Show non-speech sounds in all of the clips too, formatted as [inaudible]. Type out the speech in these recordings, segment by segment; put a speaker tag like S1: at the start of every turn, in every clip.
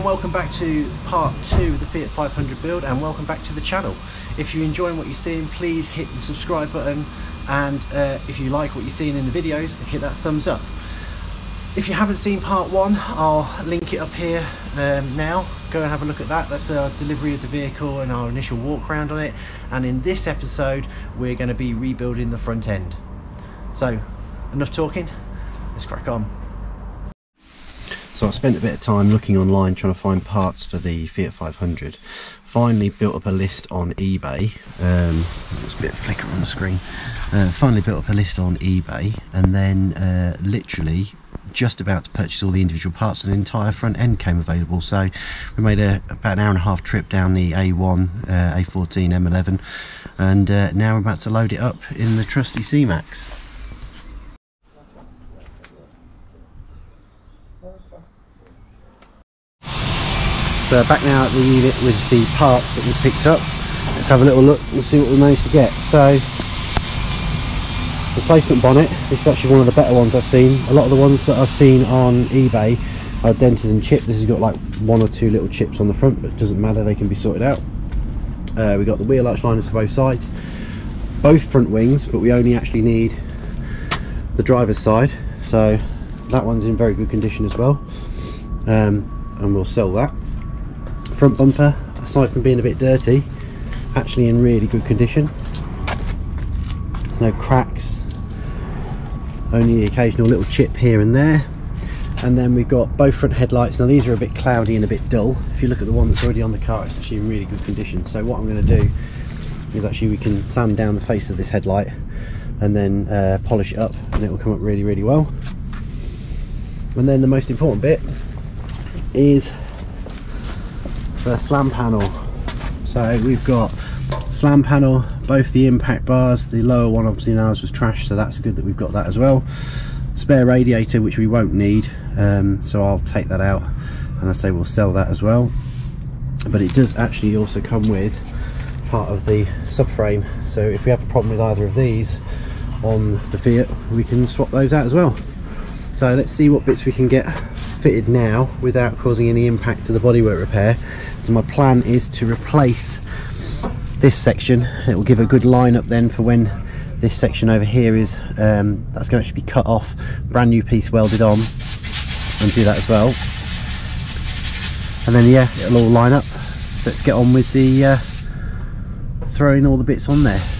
S1: everyone, welcome back to part two of the Fiat 500 build and welcome back to the channel. If you're enjoying what you're seeing, please hit the subscribe button and uh, if you like what you're seeing in the videos, hit that thumbs up. If you haven't seen part one, I'll link it up here um, now. Go and have a look at that. That's our delivery of the vehicle and our initial walk around on it. And in this episode, we're going to be rebuilding the front end. So, enough talking, let's crack on. So I spent a bit of time looking online trying to find parts for the Fiat 500. Finally built up a list on eBay. Um, there's a bit of flicker on the screen. Uh, finally built up a list on eBay and then uh, literally just about to purchase all the individual parts and the entire front end came available so we made a about an hour and a half trip down the A1 uh, A14 M11 and uh, now we're about to load it up in the trusty C-Max So back now at the unit with the parts that we picked up. Let's have a little look and see what we managed to get. So, replacement bonnet. This is actually one of the better ones I've seen. A lot of the ones that I've seen on eBay are dented and chipped. This has got like one or two little chips on the front, but it doesn't matter. They can be sorted out. Uh, we got the wheel arch liners for both sides. Both front wings, but we only actually need the driver's side. So that one's in very good condition as well. Um, and we'll sell that front bumper aside from being a bit dirty actually in really good condition. There's no cracks only the occasional little chip here and there. And then we've got both front headlights. Now these are a bit cloudy and a bit dull. If you look at the one that's already on the car it's actually in really good condition. So what I'm going to do is actually we can sand down the face of this headlight and then uh, polish it up and it will come up really really well. And then the most important bit is the slam panel. So we've got slam panel both the impact bars the lower one obviously now was trashed so that's good that we've got that as well. Spare radiator which we won't need um, so I'll take that out and I say we'll sell that as well. But it does actually also come with part of the subframe so if we have a problem with either of these on the Fiat we can swap those out as well. So let's see what bits we can get fitted now without causing any impact to the bodywork repair. So my plan is to replace this section. It will give a good line up then for when this section over here is um, that's going to actually be cut off. Brand new piece welded on. And do that as well. And then yeah it'll all line up. So let's get on with the uh, throwing all the bits on there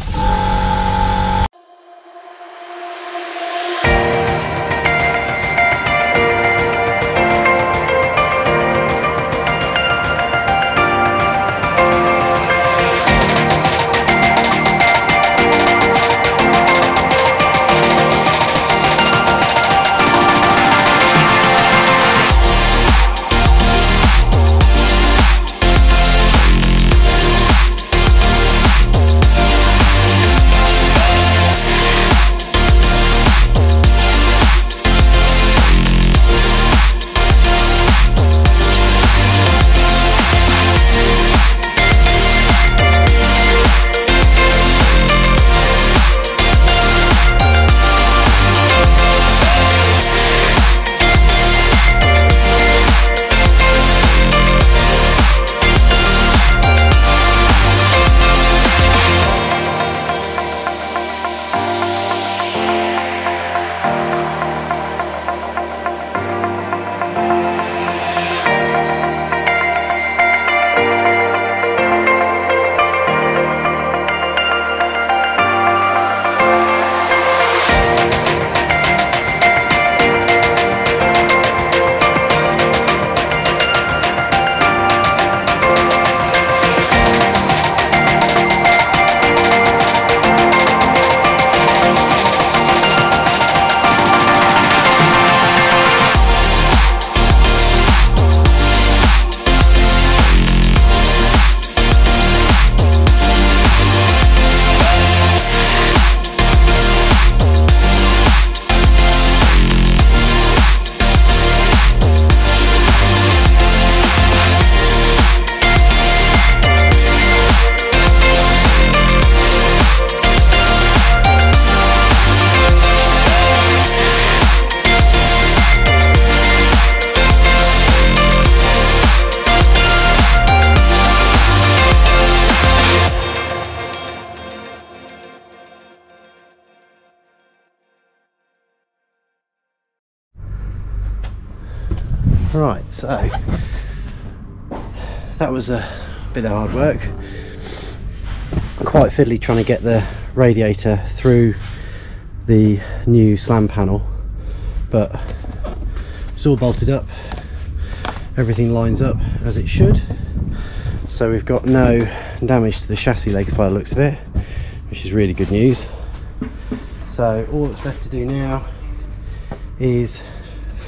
S1: Right, so that was a bit of hard work. Quite fiddly trying to get the radiator through the new slam panel, but it's all bolted up. Everything lines up as it should. So we've got no damage to the chassis legs by the looks of it, which is really good news. So all that's left to do now is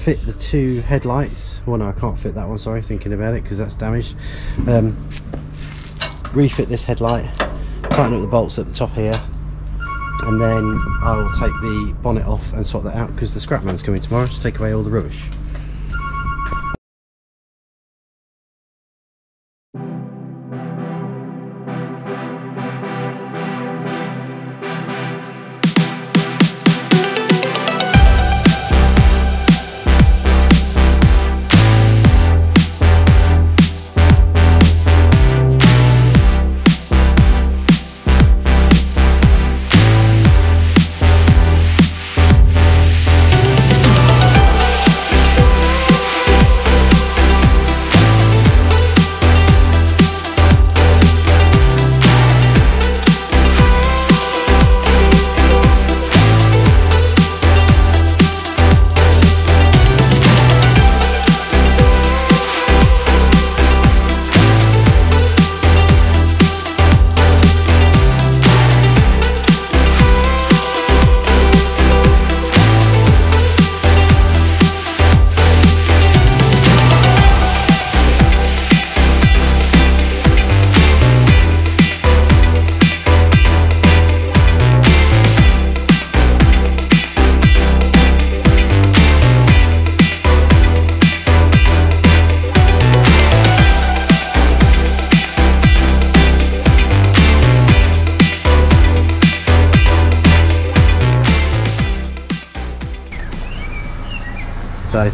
S1: fit the two headlights. Well, no, I can't fit that one. Sorry, thinking about it because that's damaged. Um, refit this headlight, tighten up the bolts at the top here, and then I will take the bonnet off and sort that out because the scrap man's coming tomorrow to take away all the rubbish.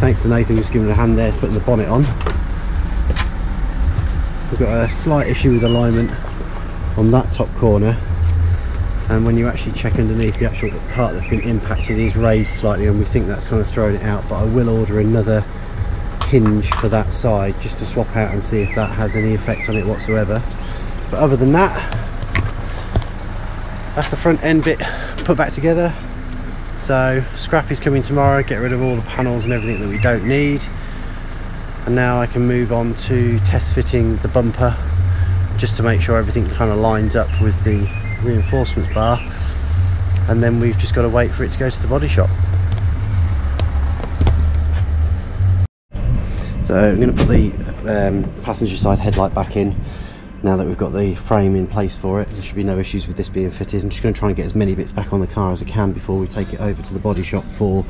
S1: Thanks to Nathan just giving a hand there putting the bonnet on. We've got a slight issue with alignment on that top corner. And when you actually check underneath the actual part that's been impacted is raised slightly and we think that's kind of thrown it out but I will order another hinge for that side just to swap out and see if that has any effect on it whatsoever. But other than that that's the front end bit put back together so scrap is coming tomorrow, get rid of all the panels and everything that we don't need. And now I can move on to test fitting the bumper just to make sure everything kind of lines up with the reinforcement bar. And then we've just got to wait for it to go to the body shop. So I'm going to put the um, passenger side headlight back in now that we've got the frame in place for it there should be no issues with this being fitted. I'm just going to try and get as many bits back on the car as I can before we take it over to the body shop for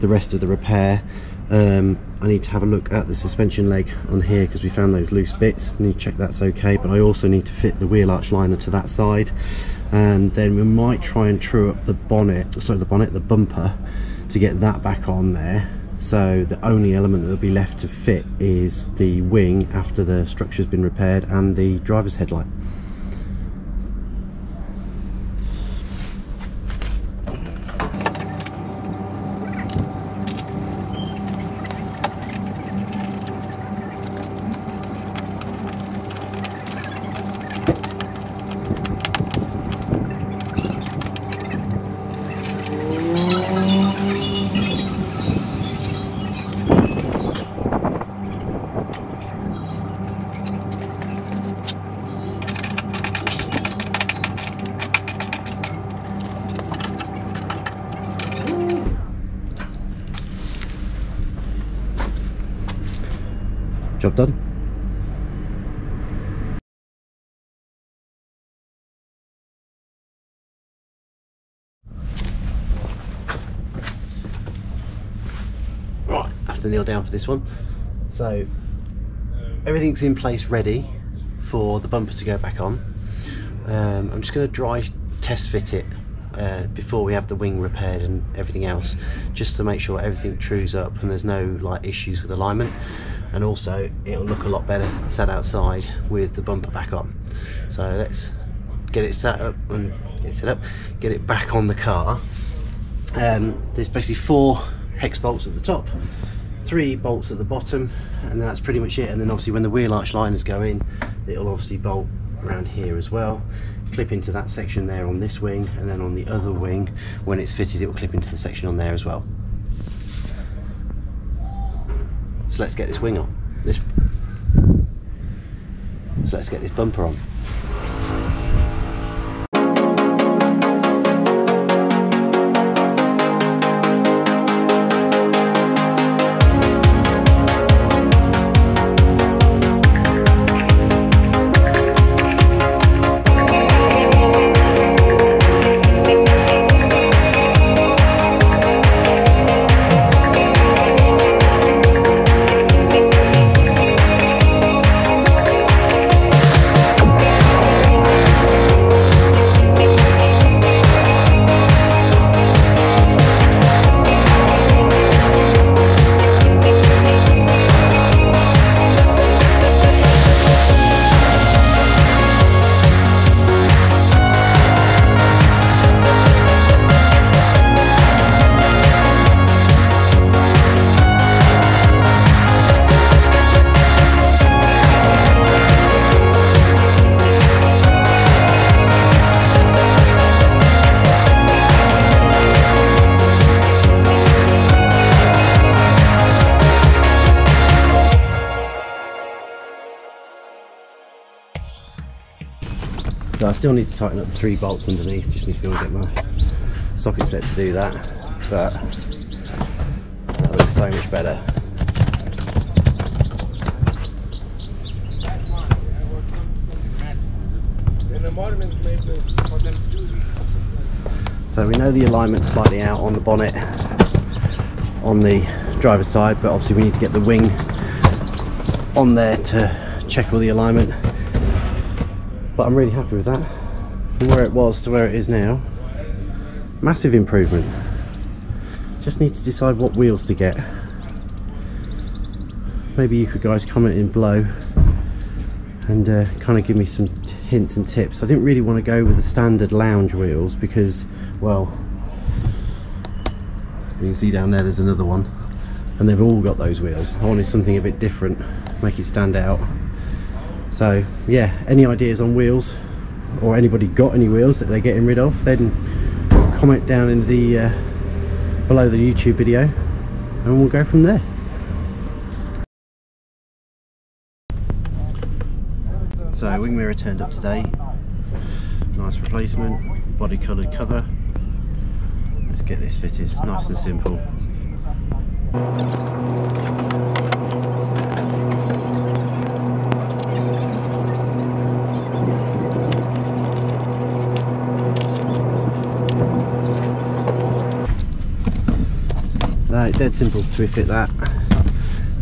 S1: the rest of the repair. Um, I need to have a look at the suspension leg on here because we found those loose bits. Need to check that's okay but I also need to fit the wheel arch liner to that side. And then we might try and true up the bonnet sorry the bonnet the bumper to get that back on there so the only element that will be left to fit is the wing after the structure's been repaired and the driver's headlight done. Right, I have to kneel down for this one. So everything's in place ready for the bumper to go back on. Um, I'm just going to dry test fit it uh, before we have the wing repaired and everything else just to make sure everything trues up and there's no like issues with alignment and also it'll look a lot better sat outside with the bumper back on. So let's get it set up and get it set up get it back on the car. Um, there's basically four hex bolts at the top three bolts at the bottom and that's pretty much it. And then obviously when the wheel arch liners go in it'll obviously bolt around here as well clip into that section there on this wing and then on the other wing when it's fitted it will clip into the section on there as well so let's get this wing on. This so let's get this bumper on So I still need to tighten up the three bolts underneath, just need to go and get my socket set to do that, but that looks so much better. So we know the alignment's slightly out on the bonnet on the driver's side, but obviously we need to get the wing on there to check all the alignment but I'm really happy with that. From where it was to where it is now massive improvement. Just need to decide what wheels to get. Maybe you could guys comment in below and uh, kind of give me some hints and tips. I didn't really want to go with the standard lounge wheels because well you can see down there there's another one and they've all got those wheels. I wanted something a bit different make it stand out so yeah any ideas on wheels or anybody got any wheels that they're getting rid of then comment down in the uh, below the YouTube video and we'll go from there. So wing mirror turned up today. Nice replacement body coloured cover. Let's get this fitted nice and simple dead simple to refit that.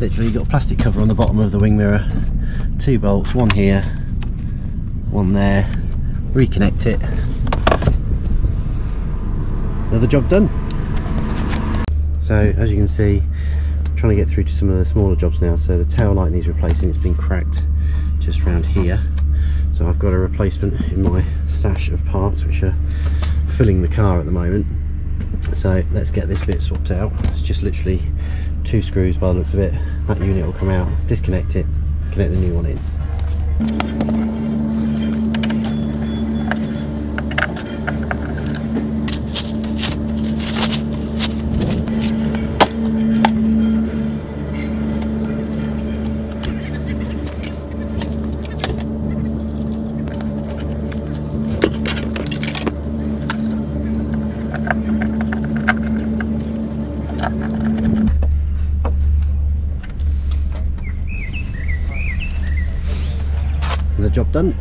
S1: Literally got a plastic cover on the bottom of the wing mirror, two bolts, one here, one there, reconnect it. Another job done. So as you can see, I'm trying to get through to some of the smaller jobs now. So the tail light needs replacing, it's been cracked just around here. So I've got a replacement in my stash of parts which are filling the car at the moment so let's get this bit swapped out. It's just literally two screws by the looks of it. That unit will come out disconnect it connect the new one in job done.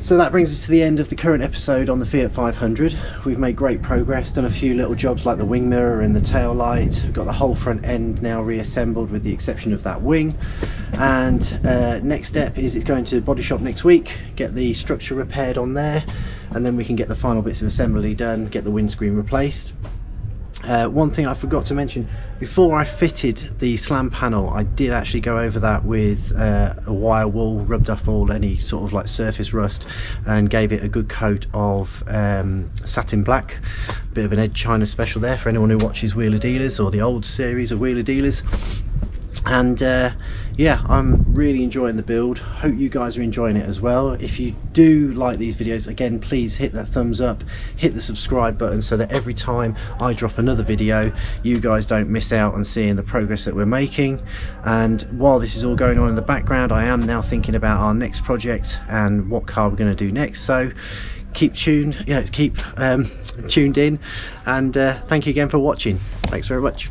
S1: So that brings us to the end of the current episode on the Fiat 500. We've made great progress, done a few little jobs like the wing mirror and the tail light. We've got the whole front end now reassembled with the exception of that wing. And uh, next step is it's going to body shop next week, get the structure repaired on there, and then we can get the final bits of assembly done, get the windscreen replaced. Uh, one thing I forgot to mention before I fitted the slam panel I did actually go over that with uh, a wire wool rubbed off all any sort of like surface rust and gave it a good coat of um, satin black. Bit of an Ed China special there for anyone who watches Wheeler Dealers or the old series of Wheeler Dealers and uh, yeah I'm really enjoying the build. Hope you guys are enjoying it as well. If you do like these videos again please hit that thumbs up hit the subscribe button so that every time I drop another video you guys don't miss out on seeing the progress that we're making. And while this is all going on in the background I am now thinking about our next project and what car we're going to do next. So keep tuned yeah keep um, [laughs] tuned in. And uh, thank you again for watching. Thanks very much